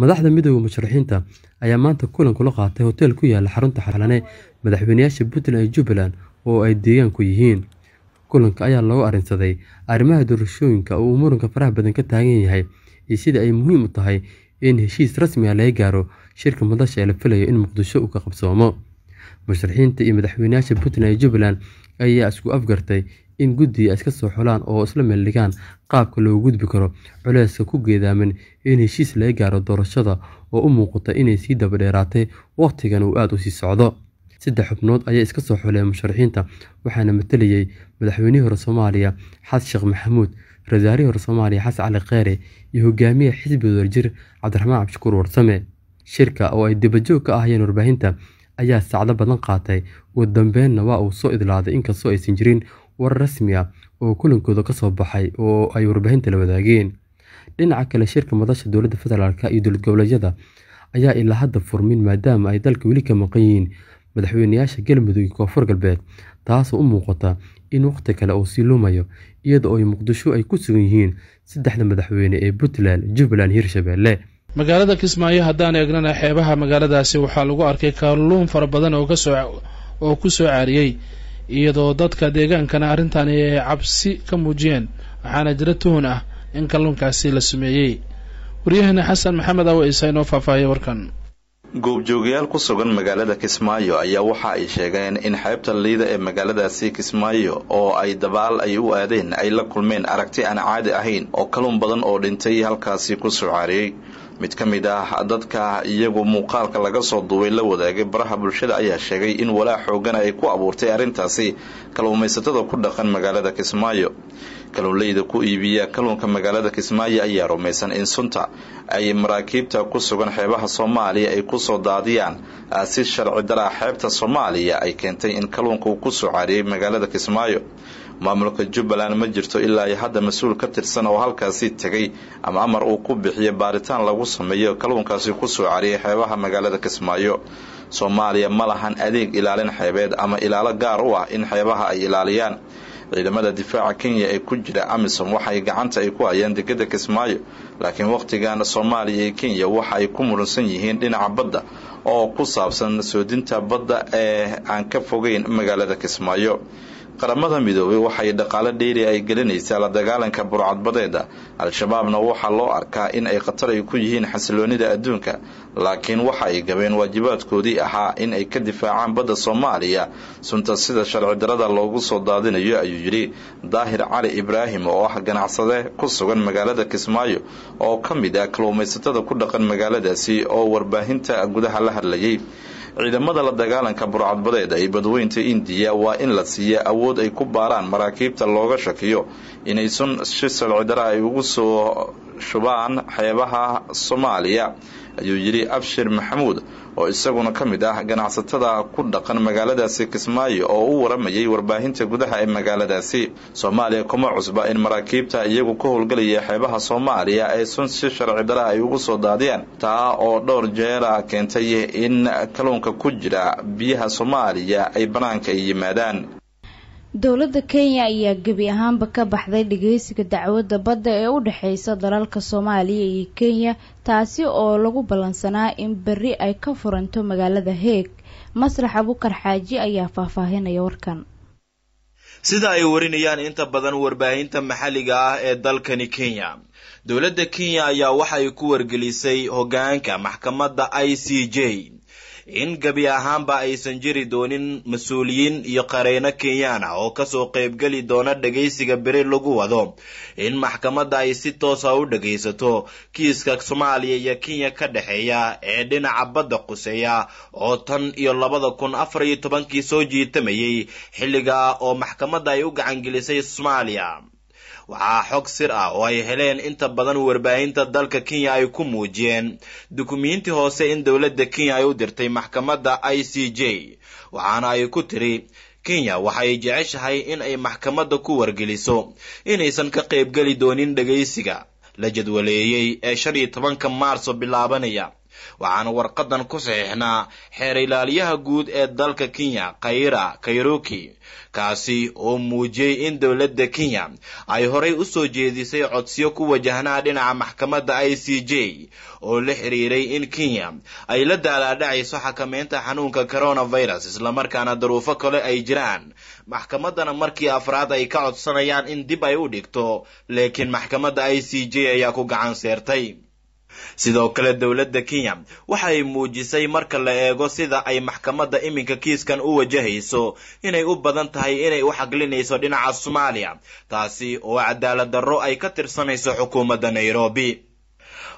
madaxda midooda musharaxiinta ayaa maanta kulan kula qaatay hoteel ku yaalla xarunta xalane madaxweynayaasha puntland iyo jubbaland oo ay deegaanku yihiin. Kulanka ayaa loogu arrinsaday arrimaha doorashooyinka oo uu muranka faraha badan ka taagan yahay iyo sida ay muhiim u tahay in heshiis rasmi ah laga gaaro shirka madasha ee la filayo in muqdisho uu ka qabsoomo. Musharaxiinta iyo madaxweynayaasha puntland iyo jubbaland ayaa isku afgartay in guddiga iska soo xulaan oo isla meeldhigaan qaabka loogu gudbi karo. Culeyska ku geedaaman in heshiis laga gaaro doorashada oo u muuqata inay sii dabadheeraatay wakhtigan uu aada u sii socdo. Saddex xubnood ayaa iska soo xuleen musharaxiinta waxaana matalayay madaxweynihii hore soomaaliya xasan sheekh maxamuud rasaarihii hore soomaaliya xasan cali kheyre iyo hogaamiyaha xisbiga wadajir cabdiraxmaan cabdishakuur warsame. Shirka oo ay dibajoog ka ahayeen warbaahinta ayaa saacdo badan qaatay. Ugu dambeenna waa uu soo idlaaday inkastoo aysan jirin warar rasmi ah oo kulankooda ka soo baxay oo ay warbaahinta la wadaageen. Dhinaca kale shirka madasha dowladda federaalk iyo dowlad goboleedyada ayaa ilaa hadda furmin maadaama ay dalka weli ka maqan yihiin madaxweynayaasha galmudug iyo koonfur galbeed taasoo u muuqata in wakhti kale uu sii lumayo iyada oo muqdisho ay ku sugan yihiin saddexda madaxweyne ee puntland jubbaland iyo hirshabelle. Magaalada kismaayo haddaan eegnana xeebaha magaaladaasi waxaa lagu arkay kalluun fara badan oo ka soo oo ku soo caariyey iyadoo dadka deegaankana arrintani ay cabsi ka muujiyeen waxaana jira tuhun ah in kalluunkaasi la sumeeyey waryaheena xasan maxamed awe isa inoo faahfaahiyay warkan. Goobjoogayaal ku sugan magaalada kismaayo ayaa waxa ay sheegeen in xeebta liida ee magaaladaasi kismaayo oo ay dabaal ay u aadeen ay la kulmeen aragti aan caadi ahayn oo kalluun badan oo dhintay halkaasi ku soo caariyey mid ka mid ah dadka iyagu muuqaalka laga soo duubay la wadaagay baraha bulshada ayaa sheegay in walaa xoogana ay ku abuurtay arrintaasi kalluumaysatada ku dhaqan magaalada kismaayo. Kalluunleyda ku iibiya kalluunka magaalada kismaayo ayaa rumaysan in sunta ay maraakiibta ku sugan xeebaha soomaaliya ay ku soo daadiyaan si sharci daraa xeebta soomaaliya ay keentay in kalluunka uu ku soo caariyey magaalada kismaayo maamulka jubbaland ma jirto ilaa iyo hadda mas'uul ka tirsan oo halkaasi tegay ama amar uu ku bixiyo baaritaan lagu sameeyo kalluunkaasi ku soo cariyay xeebaha magaalada kismaayo. Soomaaliya ma lahan adeeg ilaalin xeebeed ama ilaalo gaar u ah in xeebaha ay ilaaliyaan. Ciidamada difaaca kenya ee ku jira amisom waxay gacanta ay ku hayaan degada kismaayo laakiin wakhtigan soomaaliya iyo kenya waxa ay ku muransan yihiin dhinaca badda oo ku saabsan soodinta badda ee aan ka fogeyn magaalada kismaayo qaramada midoobay waxay dhaqaalo dheeri ay gelinaysaa la dagaalanka burcadbadeeda. Al-shabaabna waxaa loo arkaa in ay khatar ay ku yihiin xasiloonida adduunka laakiin waxa ay gabeen waajibaadkoodii ahaa in ay ka difaacaan badda soomaaliya. Sunta sida sharci darada loogu soo daadinayo ayuu yidhi daahir cali ibraahim oo ah ganacsade ku sugan magaalada kismaayo oo ka mid ah kalluumaysatada ku dhaqan magaaladaasi oo warbaahinta gudaha la hadlayay ciidamada la dagaalanka burcadbadeed ee badweynta indiya waa in la siiya awood ay ku baaraan maraakiibta looga shakiyo inay sun si sharcidara ay ugu soo shubaan xeebaha soomaaliya ayuu yidhi abshir maxamuud oo isaguna ka mid ah ganacsatada ku dhaqan magaaladaasi kismaayo oo u waramayay warbaahinta gudaha ee magaaladaasi. Soomaaliya kuma cusba in maraakiibta iyagu ka howlgelaya xeebaha soomaaliya ay sun si sharci dara ay ugu soo daadiyaan. Taa oo dhowr jeera keentay in kalluunka ku jira biyaha soomaaliya ay bannaanka ay yimaadaan dowladda kenya ayaa gebi ahaanba ka baxday dhageysiga dacwadda badda ee u dhexeysa dalalka soomaaliya iyo kenya taasi oo lagu ballansanaa in berri ay ka furanto magaalada heeg masrax abukar xaaji ayaa faahfaahinaya warkan. Sida ay warinayaan inta badan warbaahinta maxalliga ah ee dalkani kenya. Dowladda kenya ayaa waxay ku wargelisay hoggaanka maxkamadda i c j in gebi ahaanba aysan jiri doonin mas'uuliyiin iyo qareyno kenyaan ah oo ka soo qaybgeli doona dhagaysiga beri lagu wado. In maxkamadda ay si toosa u dhagaysato kiiska soomaaliya iyo kenya ka dhexeeya ee dhinaca badda quseeya oo tan iyo labada kun afar iyo tobankii soo jiitamayay xilliga oo maxkamadda ay u gacangelisay soomaaliya waxaa xog sir ah oo ay heleen inta badan warbaahinta dalka kenya ay ku muujiyeen. Dukumiinti hoose in dowladda kenya ay u dirtay maxkamadda i c j. Waxaana ay ku tiri kenya waxay jeceshahay in ay maxkamadda ku wargeliso inaysan ka qaybgeli doonin dhagaysiga la jadwaleeyey ee shan iyo tobanka maarso bilaabanaya waxaana warqadan ku saxiixnaa xeer ilaaliyaha guud ee dalka kenya khayra kairoki kaasi oo muujiyey in dowladda kenya ay horay u soo jeedisay codsiyo ku wajahnaa dhinaca maxkamadda i c j oo la xiriiray in kenya ay la daalaadhacayso xakameynta xanuunka coronavirus islamarkaana daruufo kale ay jiraan. Maxkamaddana markii afraad ay ka codsanayaan in dib ay u dhigto laakiin maxkamadda i c j ayaa ku gacan seertay sidoo kale dowladda kenya waxay muujisay marka la eego sida ay maxkamadda iminka kiiskan u wajahayso inay u badan tahay inay u xaglinayso dhinaca soomaaliya taasi oo cadaalad darro ay ka tirsanayso xukuumadda nairobi.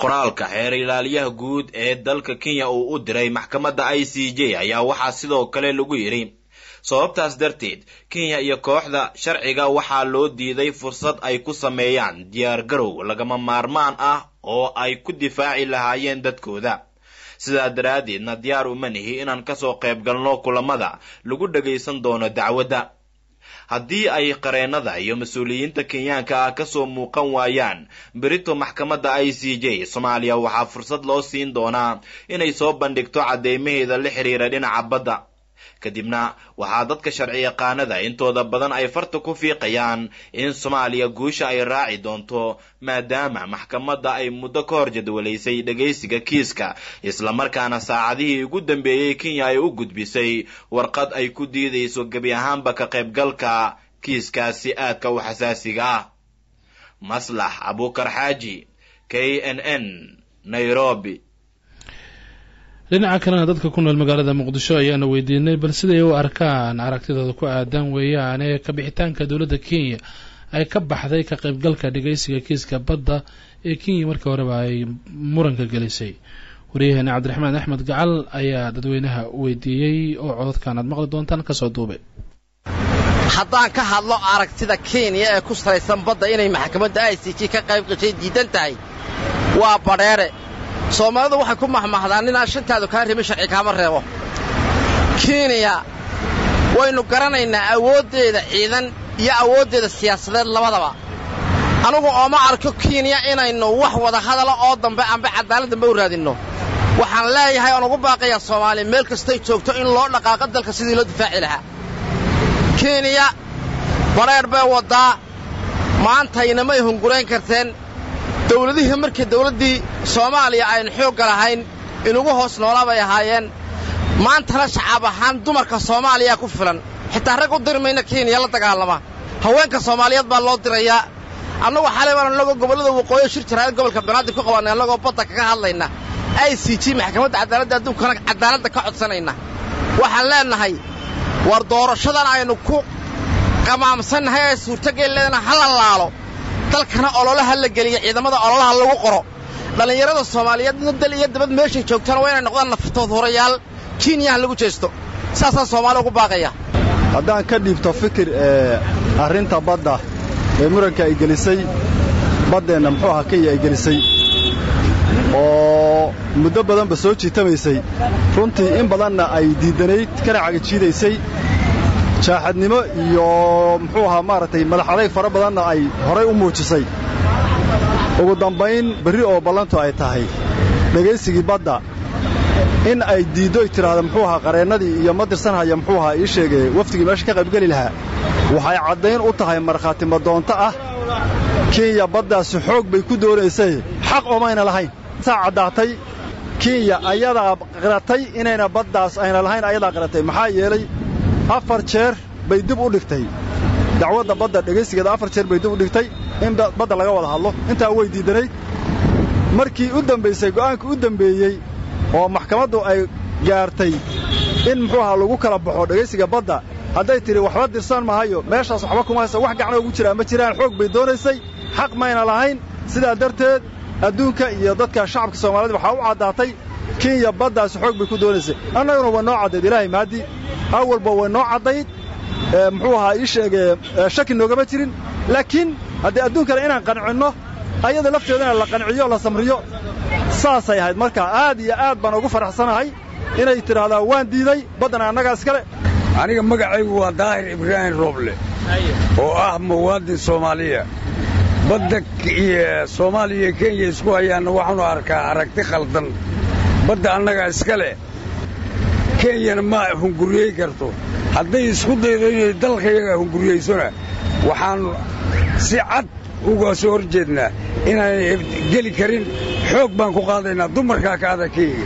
Qoraalka xeer ilaaliyaha guud ee dalka kenya uu u diray maxkamadda i c j ayaa waxaa sidoo kale lagu yidhi sababtaas darteed kenya iyo kooxda sharciga waxaa loo diiday fursad ay ku sameeyaan diyaar garow lagama maarmaan ah oo ay ku difaaci lahaayeen dadkooda. Sidaa daraaddeedna diyaar uma nihi inaan ka soo qayb galno kulamada lagu dhagaysan doono dacwadda. Haddii ay qareennada iyo mas'uuliyiinta kenyaanka ah ka soo muuqan waayaan berito maxkamadda i c j soomaaliya waxaa fursad loo siin doonaa inay soo bandhigto cadeymaheeda la xiriira dhinaca badda kadibna waxaa dadka sharci yaqaanada intooda badan ay farta ku fiiqayaan in soomaaliya guusha ay raaci doonto maadaama maxkamadda ay muddo ka hor jadwalaysay dhagaysiga kiiska islamarkaana saacadihii ugu dambeeyey kenya ay u gudbisay. Warqad ay ku diidayso gebi ahaanba ka qaybgalka kiiskaasi aadka u xasaasiga ah. Maslax abukar xaaji k n n nairobi dhinaca kalena dadka ku nool magaalada muqdisho ayaana weydiinay bal siday u arkaan aragtidooda ku aadan weeyaane kabixitaanka dowladda kenya ay ka baxday ka qaybgalka dhagaysiga kiiska badda ee kenya markii horeba ay muranka gelisay. Waryaheena cabdiraxmaan axmed gacal ayaa dadweynaha weydiiyey oo cododkan aad maqli doontaan ka soo duubay. Haddaan ka hadlo aragtida kenya ee ku salaysan badda inay maxkamadda i c j ka qayb gashay diidan tahay waa badheere soomaalidu waxay ku mahmahdaan ninaan shantaadu kaa reebin sharci kaama reebo. Kenya waynu garanaynaa awooddeeda ciidan iyo awooddeeda siyaasadeed labadaba. Anugu ooma arko kenya inaynu wax wada hadala oo dambe amba cadaalad dambe u raadinno. Waxaan leeyahay oon ugu baaqayaa soomaaliya meel kastay joogto in loo dhaqaaqo dalka sidii loo difaaci lahaa. Kenya badheer bay waddaa. Maantayna may hungurayn karteen dawladihii markii dawladdii soomaaliya aynu xoogga lahayn inugu hoos noolaa bay ahaayeen maantana shacaab ahaan dumarka soomaaliyaa ku filan. Xitaa rag u diri mayna kenya la dagaalama. Haweenka soomaaliyeed baa loo dirayaa annagu xalay baan annagoo gobollada waqooyi shir jaraa'id gobolka banaadir ku qabanay annagoo badda kaga hadlayna. I c j maxkamadda cadaaladda adduunkana cadaaladda ka codsanayna waxaan leennahay war doorashadan aynu ku qamaamsannahay ee suurtagelleedana ha la laalo dalkana ololaha la geliya ciidamada ololaha lagu qoro. Dhallinyarada soomaaliyeedna dal iyo dabad meeshay joogtana waa inay noqdaan naftood hurayaal kinyaha lagu jeesto. Saasaan soomaaliya ugu baaqaya. Haddaan ka dhiibto fikir ee arrinta badda ee muranka ay gelisay baddeenna muxuu ahaa kenya ay gelisay? Oo muddo badanba soo jiitamaysay. Runtii in badanna ay diiddanayd kana cagajiidaysay jaaxadnimo iyo muxuu ahaa maaragtay madaxadayg fara badanna ay horay u muujisay. Ugu dambayn berri oo ballantu ay tahay dhegaysigii badda in ay diiddo tidhaahda muxuu ahaa qareennadii iyo ma dirsanhaya muxuu ahaa ii sheegee wafdigii meesha ka qaybgeli lahaa. Waxay caddayn u tahay markhaati madoonto ah kenya baddaasi xoog bay ku doonaysay. Xaq oomayna lahayn. Saa caddaatay kenya ayadaa qiratay inayna baddaas ayna lahayn ayadaa qiratay. Maxaa yeelay afar jeer bay dib u dhigtay. Dacwadda badda dhegaysigeeda afar jeer bay dib u dhigtay in badda laga wada hadlo. Intaa way diiddanayd markii u dambaysay go'aankii u dembeeyey oo maxkamaddu ay gaartay in muxuu ahaa lagu kala baxo dhegaysiga badda hadday tidhi waxba dirsan mahayo meeshaas waxba kuma haysa wax gacno ugu jiraa ma jiraan xoog bay doonaysay. Xaq mayna lahayn. Sidaa darteed adduunka iyo dadka shacabka soomaaliyed waxaa u caddaatay kenya baddaasi xoog bay ku doonaysay. Annaguna way noo caddayd ilaahay maaddi awalba way noo caddayd muxuu ahaa ii sheegee shaki noogama jirin. Laakiin haddee adduunkana inaan qancinno ayada lafteedana la qanciyo la samriyo. Saasay ahayd. Marka aad iyo aad baan ugu faraxsanahay inay tidhaahdaa waan diiday baddana annagaa iskale aniga magacaygu waa daahir ibraahim rooble oo ah muwaadin soomaaliya. Badda soomaaliya iyo kenya isku hayaanna waxaanu arkaa aragti khaldan. Badda annagaa iska leh kenyana ma hunguriyey karto. Hadday isku daydo inay dalkayaga hunguriyeysona waxaan si cad uga soo hor jeednaa inaanay geli karin xoog baan ku qaadaynaa dumarkaa ka adag kenya